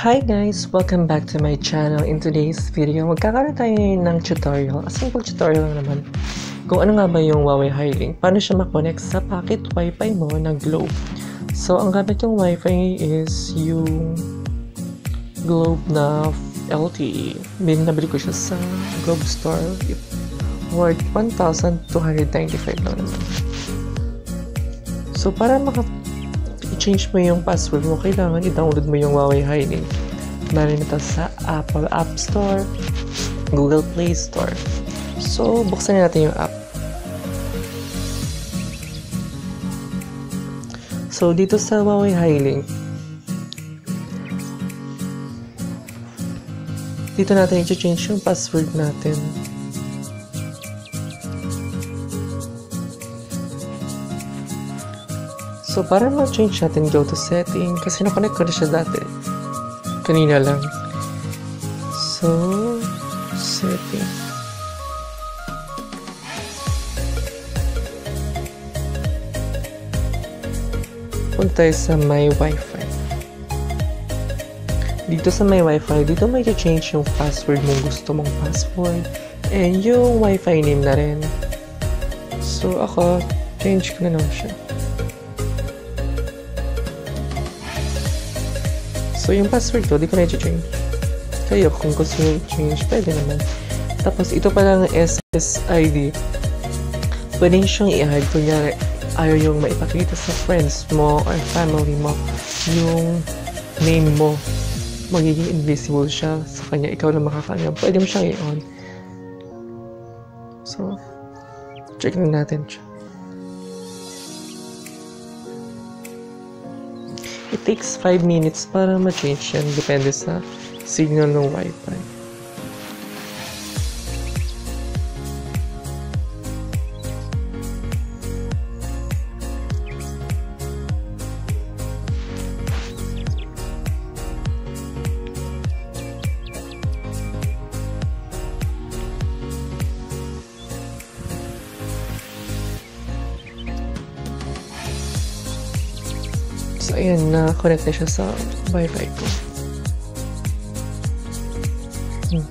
Hi guys! Welcome back to my channel. In today's video, magkakaroon tayo ng tutorial. A simple tutorial naman. Kung ano nga ba yung Huawei Highlink. Paano siya makonect sa packet wifi mo na Globe. So, ang gamit yung wifi is yung Globe na LTE. Bin nabili ko siya sa Globe Store. Worth 1,295 lang naman. So, para maka i-change mo yung password mo, kailangan i-download mo yung Huawei Highlink. Meron ito sa Apple App Store, Google Play Store. So, buksan natin yung app. So, dito sa Huawei Highlink, dito natin i-change yung password natin. So, para ma-change natin, go to setting. Kasi nakonect ko na siya dati. Kanina lang. So, setting. Punta sa my wifi. Dito sa my wifi, dito may change yung password mo gusto mong password. And yung wifi name na rin. So, ako, change ko na lang siya. So, yung password ko, di ko na i-change. Kayo, kung gusto nyo i-change, pwede naman. Tapos, ito pa lang SSID. Pwede nyo siyang i-hide. Kunyari, ayaw yung maipakita sa friends mo or family mo yung name mo. Magiging invisible siya sa kanya. Ikaw lang makakaalam. Pwede mo siyang i-on. So, check na natin siya. It takes 5 minutes para ma-change yan. Depende sa signal ng Wi-Fi. So, ayan, na-connect na siya sa Wi-Fi ko. Hmm.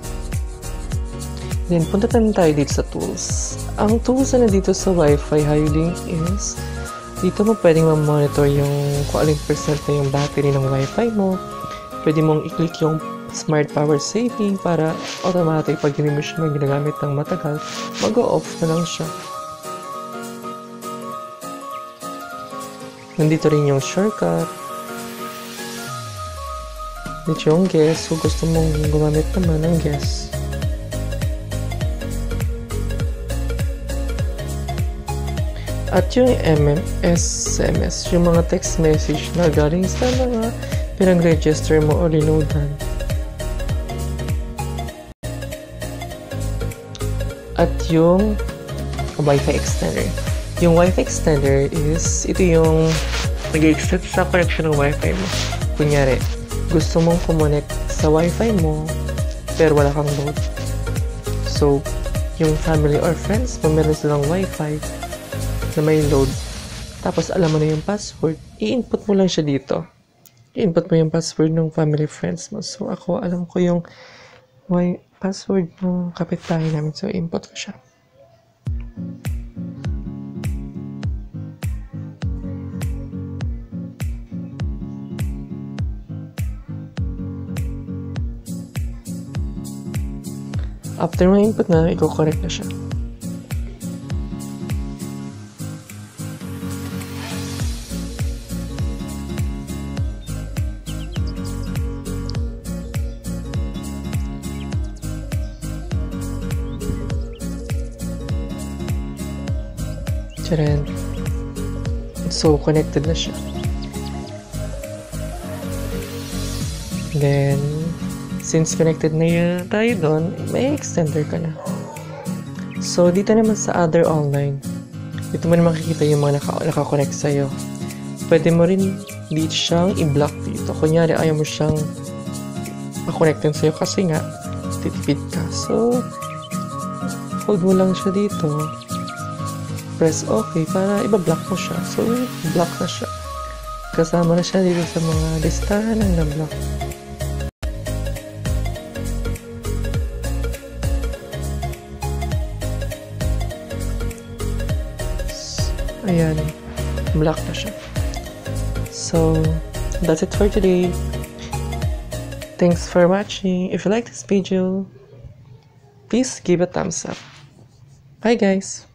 Then, punta naman tayo dito sa tools. Ang tools na dito sa Wi-Fi Highlink is dito mo pwedeng ma-monitor yung kung aling percent na yung battery ng Wi-Fi mo. Pwede mong i-click yung Smart Power Saving para automatic pag hindi mo siya ginagamit ng matagal, mag-off na lang siya. Nandito rin yung shortcut. Dito yung guess. Kung gusto mong gumamit naman ng guess. At yung MMSMS, yung mga text message na galing sa mga pinag-register mo o linodan. At yung Wi-Fi extender. Yung Wi-Fi extender is, ito yung nag-extend sa connection ng Wi-Fi mo. Kunyari, gusto mong kumonek sa Wi-Fi mo, pero wala kang load. So, yung family or friends mo, meron silang Wi-Fi na may load. Tapos, alam mo na yung password, i-input mo lang siya dito. I-input mo yung password ng family friends mo. So, ako, alam ko yung wi password ng kapitbahay namin. So, input ko siya. After mo input na, i-correct na siya. Charan. So, connected na siya. Then, since connected na yun tayo doon, may extender ka na. So, dito naman sa other online, dito mo na makikita yung mga naka, nakakonect sa'yo. Pwede mo rin dito siyang i-block dito. Kunyari, ayaw mo siyang pa-connectin sa'yo kasi nga, titipid ka. So, hold mo lang siya dito. Press OK para i-block mo siya. So, block na siya. Kasama na siya dito sa mga listahan ng na-block. Ayan, black na siya. So, that's it for today. Thanks for watching. If you like this video, please give a thumbs up. Bye guys!